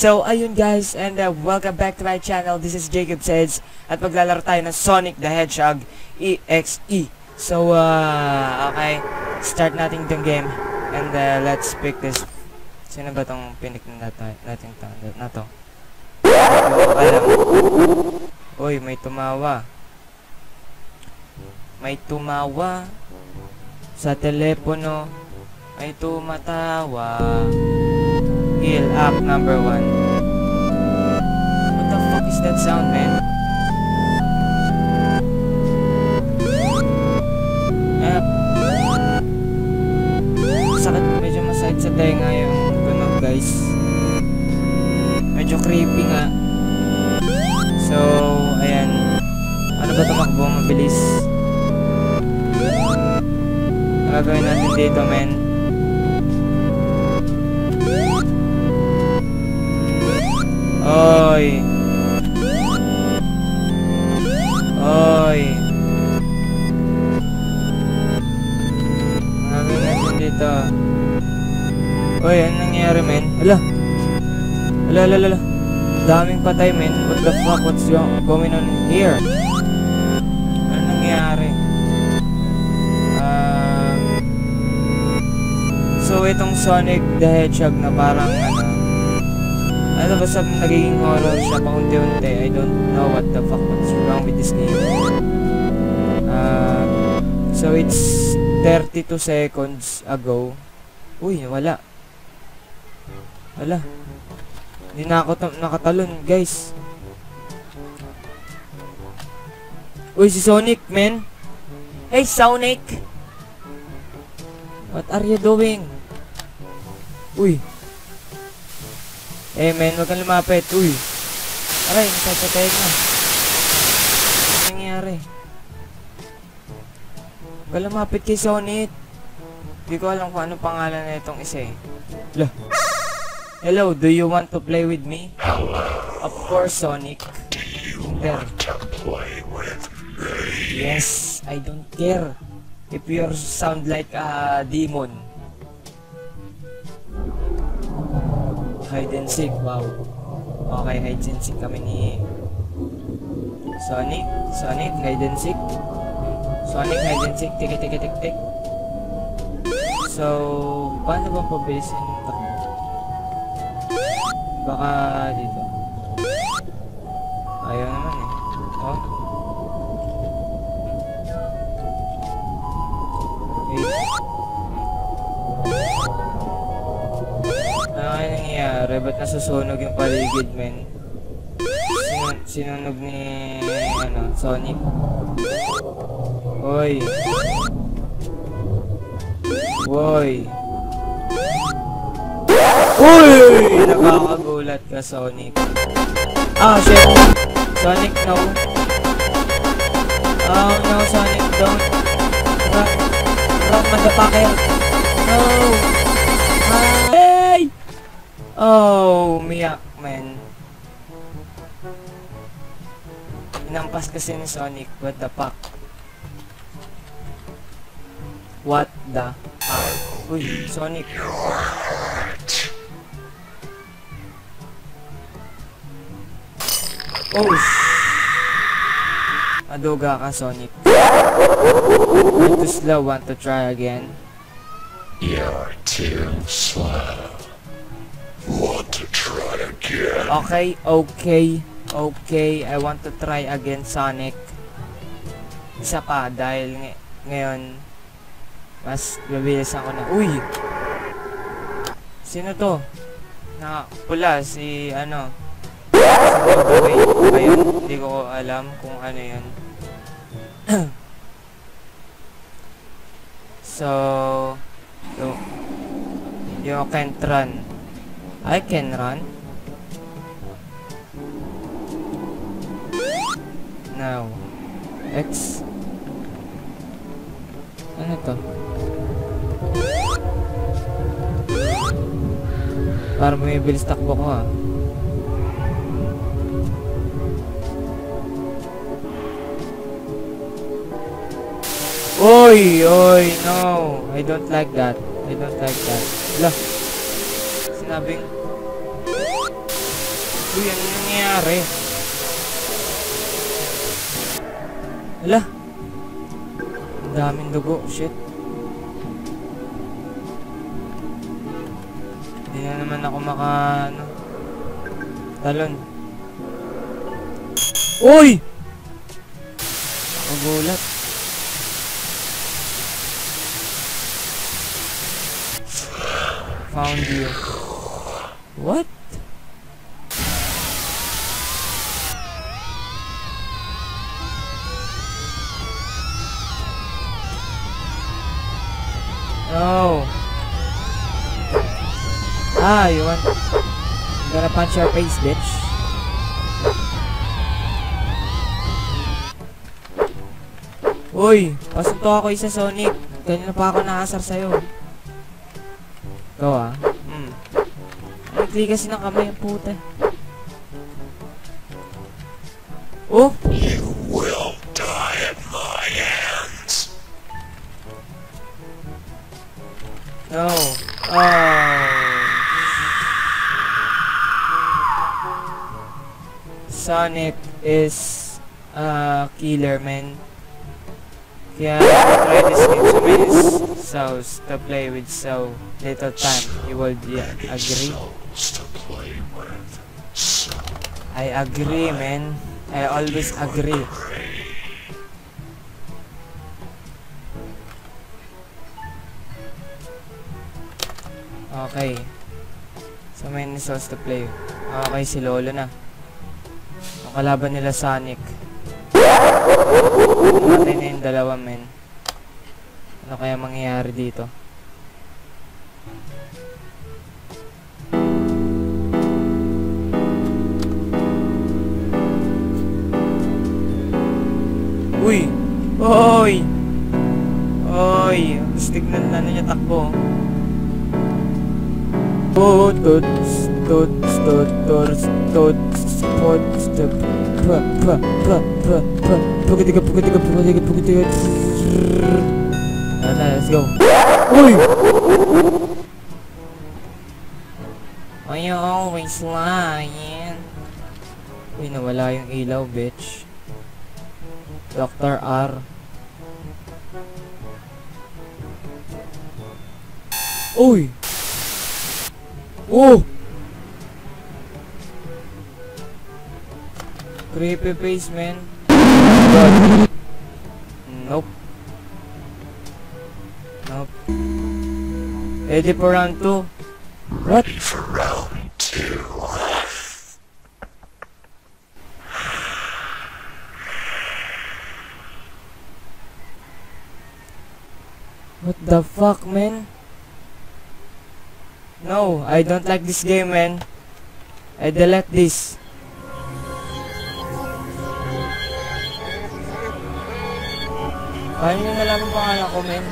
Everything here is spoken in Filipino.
So, ayun guys, and uh, welcome back to my channel. This is Jacob Says, at maglalaro tayo ng Sonic the Hedgehog EXE. So, uh, okay, start natin itong game, and uh, let's pick this. Sino ba tong pinik na natin, natin na to? Alam. Uy, may tumawa. May tumawa sa telepono. May tumatawa. Heal up number one. What the fuck is that sound, man? Eh, sakit, medyo masakit sa tenga yung tunog, guys. Medyo creepy nga. So, ayan. Ano ba tumakbo? Mabilis. Ang natin dito, men. Ala, ala, ala. Daming patay, men. What the fuck? What's go- going on here? Ano nangyayari? Ah... so, itong Sonic the Hedgehog na parang ano... Ano ba sa nagiging horror siya paunti-unti? I don't know what the fuck what's wrong with this game. Ah... so, it's 32 seconds ago. Uy, wala. Wala. Hindi na ako ta- nakatalon, guys. Uy, si Sonic, man. Hey, Sonic! What are you doing? Uy. Eh, man, huwag kang lumapit. Uy. Aray, nasasatay na. Ano nangyari? Huwag kang lumapit kay Sonic. Hindi ko alam kung anong pangalan na itong isa eh. Lah. Hello, do you want to play with me? Hello, Of course, Sonic. do you There. want to play with me? Yes, I don't care. If you sound like a demon. Hide and seek, wow. Okay, hide and seek kami ni Sonic. Sonic, hide and seek. Sonic, hide and seek. Tiki, tiki, tik, tik. So, paano ba pabilisin? Baka dito. Ayaw naman eh. Oh. Ano kaya nangyayari? Ba't nasusunog yung paligid, men? Sinun sinunog ni, ano, Sonic. Hoy. Hoy. Uy! Nakakagulat ka, Sonic. Ah, shit. Sonic, no. Oh, no, Sonic, don't. Run. Run, motherfucker. No. Hey! Oh, umiyak, man. Inampas kasi ni Sonic. What the fuck? What the fuck? Uy, Sonic. Oh, Aduga ka, Sonic. Want to slow, want to try again? You're too slow. Want to try again? Okay, okay, okay. I want to try again, Sonic. Isa pa, dahil ng ngayon, mas mabilis ako na. Uy! Sino to? Na pula, si ano? Si Bobaway. Ayun, hindi ko alam kung ano yun. so, you, you can't run. I can run. Now, X. Ano to? Para may bilis takbo ko ah. Oy, oy, no. I don't like that. I don't like that. Lah. Sinabing Uy, ano nangyayari? Hala. Ang daming dugo. Shit. Hindi na naman ako maka... Ano, talon. Uy! Nagulat. Found you. What? No. Ah, you want... I'm gonna punch your face, bitch. Uy, pasunto ako isa Sonic. Kanina pa ako nakasar sa'yo. Ikaw ah. Hmm. Nagli kasi ng kamay ang puta. Oh! You will die at my hands. No. Oh. Sonic is a killer man. Kaya try this game so many souls to play with so little time. You will yeah, agree? So I agree, man. I always agree. Okay. So many souls to play. Okay, si Lolo na. Ang kalaban nila Sonic. Matay na yung dalawa, men. Ano kaya mangyayari dito? Uy! Oy! Oy! Ang tignan na niya takbo. Tot, tot, tot, tot, tot, tot, tot, tot, pa, pa, pa, pa, pa, pugitiga, pugitiga, pugitiga, pugitiga, Ano na, let's go. Uy! Why you always lying? Uy, nawala yung ilaw, bitch. Dr. R. Uy! Oh! Creepy face, man. God. Nope. Nope. Ready for round 2. Ready for round two. What the fuck, man? No, I don't like this game, man. I delete this. Paano nyo nalaman pangalan ko, man?